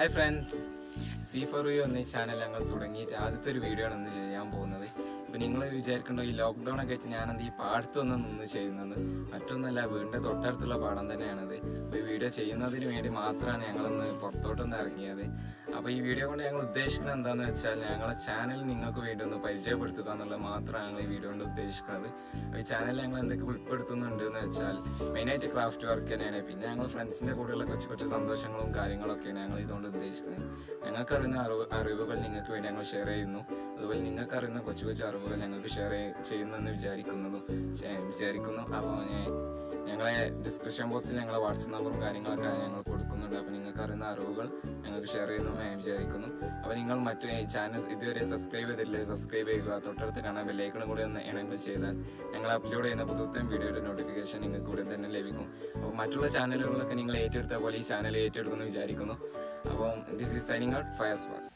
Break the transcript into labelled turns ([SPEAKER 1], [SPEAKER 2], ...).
[SPEAKER 1] Hi friends C four U എന്ന channel ഞങ്ങൾ തുടങ്ങിയിട്ട് ആദ്യത്തെ ഒരു വീഡിയോ ആണ് ഇന്ന് ചെയ്യാൻ പോകുന്നത്. ഇപ്പം നിങ്ങൾ വിചാരിക്കേണ്ട ഈ ലോക്ക്ഡൗൺ ഒക്കെ വെച്ച് ഞാനെന്ത് ഈ പാടത്തൊന്ന് നിന്ന് ചെയ്യുന്നത്? മറ്റൊന്നല്ല വീടിന്റെ തൊട്ടടുത്തുള്ള പാടം തന്നെയാണത്. അപ്പോൾ ഈ വീഡിയോ ചെയ്യുന്നതിന് വേണ്ടി മാത്രമാണ് ഞങ്ങളൊന്ന് പുറത്തോട്ടൊന്ന് ഇറങ്ങിയത്. അപ്പോൾ ഈ വീഡിയോ കൊണ്ട് ഞങ്ങൾ ഉദ്ദേശിക്കുന്നത് എന്താണെന്ന് വെച്ചാൽ ഞങ്ങളെ ചാനൽ നിങ്ങൾക്ക് വേണ്ടി ഒന്ന് പരിചയപ്പെടുത്തുക എന്നുള്ളത് മാത്രമാണ് ഞങ്ങൾ ഈ വീഡിയോ കൊണ്ട് ഉദ്ദേശിക്കുന്നത് അപ്പോൾ ഈ ചാനലിൽ ഞങ്ങൾ എന്തൊക്കെ ഉൾപ്പെടുത്തുന്നുണ്ട് എന്ന് വെച്ചാൽ മെയിനായിട്ട് ക്രാഫ്റ്റ് വർക്ക് തന്നെയാണ്. പിന്നെ ഞങ്ങൾ ഫ്രണ്ട്സിന്റെ കൂടെയുള്ള കൊച്ചു കൊച്ചു സന്തോഷങ്ങളും കാര്യങ്ങളൊക്കെയാണ് ഞങ്ങൾ ഇതുകൊണ്ട് ഉദ്ദേശിക്കുന്നത് ഞങ്ങൾക്ക് അറിയുന്ന അറിവ് അറിവുകൾ നിങ്ങൾക്ക് വേണ്ടി ഞങ്ങൾ ഷെയർ ചെയ്യുന്നു. അതുപോലെ നിങ്ങൾക്ക് അറിയുന്ന കൊച്ചു കൊച്ചു അറിവുകൾ ഞങ്ങൾക്ക് ഷെയർ ചെയ്യുന്നെന്ന് വിചാരിക്കുന്നതും വിചാരിക്കുന്നു. അപ്പോൾ ഞങ്ങളെ ഡിസ്ക്രിപ്ഷൻ ബോക്സിൽ ഞങ്ങളെ വാട്സപ്പ് നമ്പറും കാര്യങ്ങളൊക്കെ ഞങ്ങൾ കൊടുക്കുന്നുണ്ട്. അപ്പോൾ നിങ്ങൾക്ക് അറിയുന്ന അറിവുകൾ ഞങ്ങൾക്ക് ഷെയർ ചെയ്യുന്നു വിചാരിക്കുന്നു. അപ്പോൾ നിങ്ങൾ മറ്റു ചാനൽ ഇതുവരെ സബ്സ്ക്രൈബ് ചെയ്തില്ലേ സബ്സ്ക്രൈബ് ചെയ്യുക. തൊട്ടടുത്ത് കാണാൻ ബെല്ലൈക്കണും കൂടി ഒന്ന് ഇണങ്ങൾ ചെയ്താൽ ഞങ്ങൾ അപ്ലോഡ് ചെയ്യുന്ന പുതുത്തം വീഡിയോയുടെ നോട്ടിഫിക്കേഷൻ നിങ്ങൾക്ക് കൂടെ തന്നെ ലഭിക്കും. അപ്പോൾ മറ്റുള്ള ചാനലുകളൊക്കെ നിങ്ങൾ ഏറ്റെടുത്ത പോലെ ഈ ചാനൽ ഏറ്റെടുക്കുമെന്ന് വിചാരിക്കുന്നു. അപ്പം this is signing out fire spas